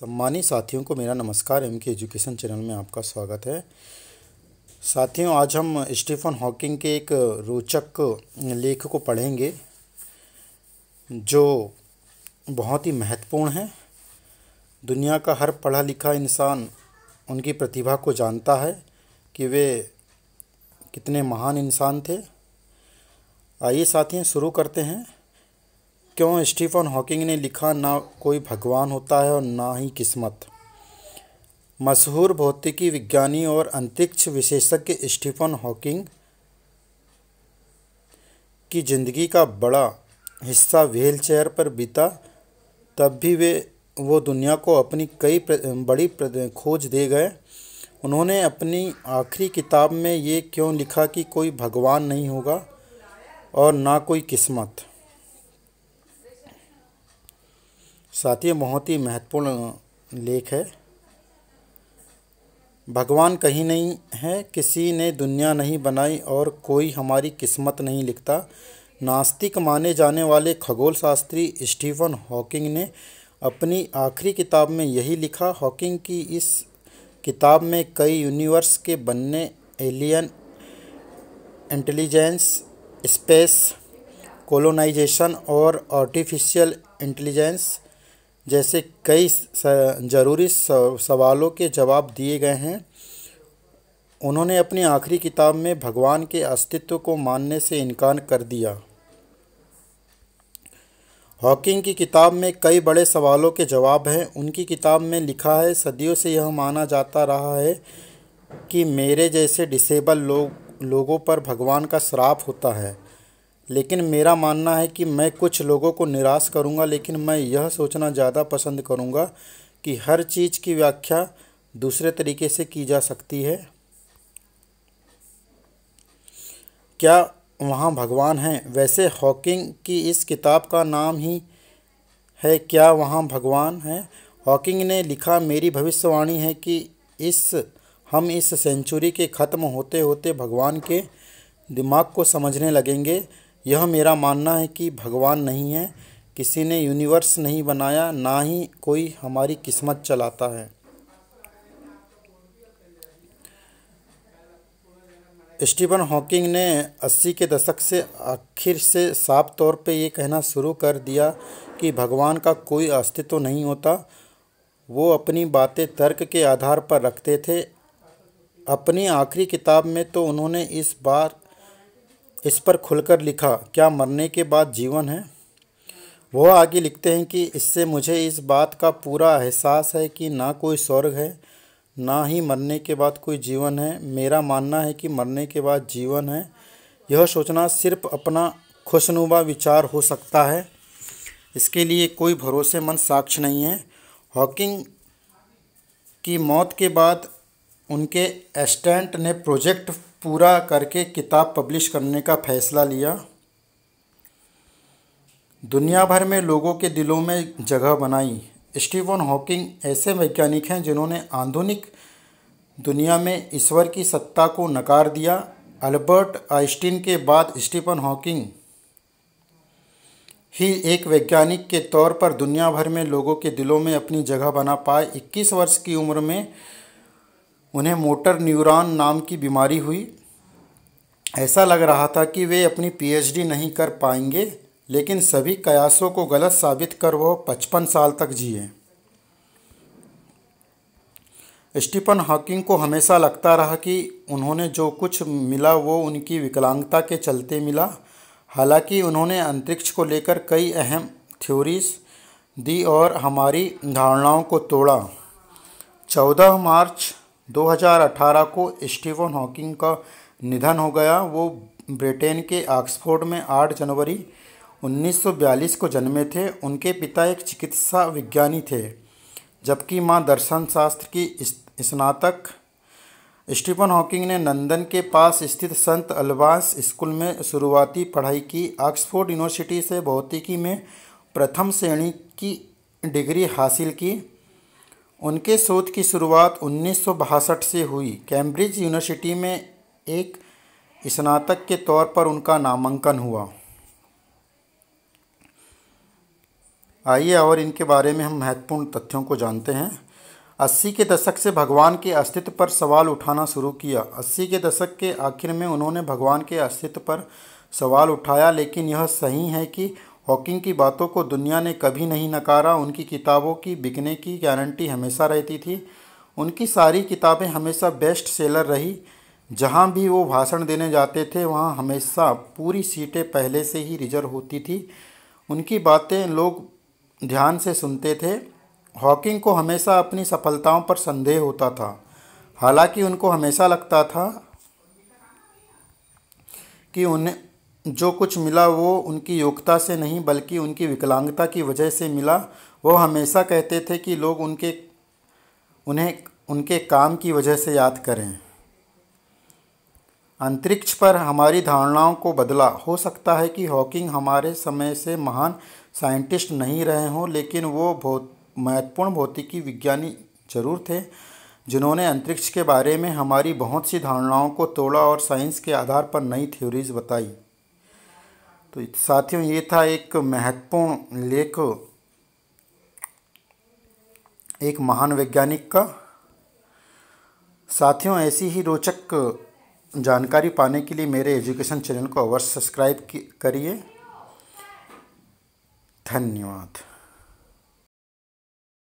सम्मानित साथियों को मेरा नमस्कार एम के एजुकेशन चैनल में आपका स्वागत है। साथियों, आज हम स्टीफन हॉकिंग के एक रोचक लेख को पढ़ेंगे, जो बहुत ही महत्वपूर्ण है। दुनिया का हर पढ़ा लिखा इंसान उनकी प्रतिभा को जानता है कि वे कितने महान इंसान थे। आइए साथियों, शुरू करते हैं। क्यों स्टीफन हॉकिंग ने लिखा ना कोई भगवान होता है और ना ही किस्मत। मशहूर भौतिकी विज्ञानी और अंतरिक्ष विशेषज्ञ स्टीफन हॉकिंग की ज़िंदगी का बड़ा हिस्सा व्हील चेयर पर बीता तब भी वे वो दुनिया को अपनी कई प्र, बड़ी प्र, खोज दे गए। उन्होंने अपनी आखिरी किताब में ये क्यों लिखा कि कोई भगवान नहीं होगा और ना कोई किस्मत। साथ ही बहुत ही महत्वपूर्ण लेख है। भगवान कहीं नहीं है, किसी ने दुनिया नहीं बनाई और कोई हमारी किस्मत नहीं लिखता। नास्तिक माने जाने वाले खगोल शास्त्री स्टीफन हॉकिंग ने अपनी आखिरी किताब में यही लिखा, हॉकिंग की इस किताब में कई यूनिवर्स के बनने, एलियन, इंटेलिजेंस, स्पेस, कोलोनाइजेशन और आर्टिफिशियल इंटेलिजेंस जैसे कई ज़रूरी सवालों के जवाब दिए गए हैं। उन्होंने अपनी आखिरी किताब में भगवान के अस्तित्व को मानने से इनकार कर दिया। हॉकिंग की किताब में कई बड़े सवालों के जवाब हैं। उनकी किताब में लिखा है, सदियों से यह माना जाता रहा है कि मेरे जैसे डिसेबल लोग, लोगों पर भगवान का श्राप होता है। लेकिन मेरा मानना है कि मैं कुछ लोगों को निराश करूँगा, लेकिन मैं यह सोचना ज़्यादा पसंद करूँगा कि हर चीज़ की व्याख्या दूसरे तरीके से की जा सकती है। क्या वहाँ भगवान हैं? वैसे हॉकिंग की इस किताब का नाम ही है क्या वहाँ भगवान हैं? हॉकिंग ने लिखा, मेरी भविष्यवाणी है कि इस, हम इस सेंचुरी के ख़त्म होते होते भगवान के दिमाग को समझने लगेंगे। यह मेरा मानना है कि भगवान नहीं है, किसी ने यूनिवर्स नहीं बनाया, ना ही कोई हमारी किस्मत चलाता है। स्टीफन हॉकिंग ने 80 के दशक से आखिर से साफ़ तौर पे ये कहना शुरू कर दिया कि भगवान का कोई अस्तित्व नहीं होता। वो अपनी बातें तर्क के आधार पर रखते थे। अपनी आखिरी किताब में तो उन्होंने इस बार इस पर खुलकर लिखा, क्या मरने के बाद जीवन है? वह आगे लिखते हैं कि, इससे मुझे इस बात का पूरा एहसास है कि ना कोई स्वर्ग है, ना ही मरने के बाद कोई जीवन है। मेरा मानना है कि मरने के बाद जीवन है। यह सोचना सिर्फ़ अपना खुशनुमा विचार हो सकता है। इसके लिए कोई भरोसेमंद साक्ष्य नहीं है। हॉकिंग की मौत के बाद उनके एस्टेंट ने प्रोजेक्ट पूरा करके किताब पब्लिश करने का फैसला लिया। दुनिया भर में लोगों के दिलों में जगह बनाई। स्टीवन हॉकिंग ऐसे वैज्ञानिक हैं जिन्होंने आधुनिक दुनिया में ईश्वर की सत्ता को नकार दिया। अल्बर्ट आइंस्टीन के बाद स्टीफन हॉकिंग ही एक वैज्ञानिक के तौर पर दुनिया भर में लोगों के दिलों में अपनी जगह बना पाए। 21 वर्ष की उम्र में उन्हें मोटर न्यूरॉन नाम की बीमारी हुई। ऐसा लग रहा था कि वे अपनी पीएचडी नहीं कर पाएँगे, लेकिन सभी कयासों को गलत साबित कर वो पचपन साल तक जिए। स्टीफन हॉकिंग को हमेशा लगता रहा कि उन्होंने जो कुछ मिला वो उनकी विकलांगता के चलते मिला। हालाँकि उन्होंने अंतरिक्ष को लेकर कई अहम थ्योरीज दी और हमारी धारणाओं को तोड़ा। 14 मार्च 2018 को स्टीफन हॉकिंग का निधन हो गया। वो ब्रिटेन के ऑक्सफोर्ड में 8 जनवरी 1942 को जन्मे थे। उनके पिता एक चिकित्सा विज्ञानी थे, जबकि माँ दर्शन शास्त्र की स्नातक। स्टीफन हॉकिंग ने लंदन के पास स्थित संत अल्बास स्कूल में शुरुआती पढ़ाई की। ऑक्सफोर्ड यूनिवर्सिटी से भौतिकी में प्रथम श्रेणी की डिग्री हासिल की। उनके शोध की शुरुआत उन्नीस से हुई। कैम्ब्रिज यूनिवर्सिटी में एक स्नातक के तौर पर उनका नामांकन हुआ। आइए और इनके बारे में हम महत्वपूर्ण तथ्यों को जानते हैं। अस्सी के दशक से भगवान के अस्तित्व पर सवाल उठाना शुरू किया। अस्सी के दशक के आखिर में उन्होंने भगवान के अस्तित्व पर सवाल उठाया, लेकिन यह सही है कि हॉकिंग की बातों को दुनिया ने कभी नहीं नकारा। उनकी किताबों की बिकने की गारंटी हमेशा रहती थी। उनकी सारी किताबें हमेशा बेस्ट सेलर रही। जहाँ भी वो भाषण देने जाते थे, वहाँ हमेशा पूरी सीटें पहले से ही रिज़र्व होती थी। उनकी बातें लोग ध्यान से सुनते थे। हॉकिंग को हमेशा अपनी सफलताओं पर संदेह होता था। हालाँकि उनको हमेशा लगता था कि उन्हें जो कुछ मिला वो उनकी योग्यता से नहीं, बल्कि उनकी विकलांगता की वजह से मिला। वो हमेशा कहते थे कि लोग उनके, उन्हें, उनके काम की वजह से याद करें। अंतरिक्ष पर हमारी धारणाओं को बदला। हो सकता है कि हॉकिंग हमारे समय से महान साइंटिस्ट नहीं रहे हों, लेकिन वो बहुत, महत्वपूर्ण भौतिकी विज्ञानी ज़रूर थे, जिन्होंने अंतरिक्ष के बारे में हमारी बहुत सी धारणाओं को तोड़ा और साइंस के आधार पर नई थ्योरीज बताई। तो साथियों, ये था एक महत्वपूर्ण लेख, एक महान वैज्ञानिक का। साथियों, ऐसी ही रोचक जानकारी पाने के लिए मेरे एजुकेशन चैनल को अवश्य सब्सक्राइब करिए। धन्यवाद।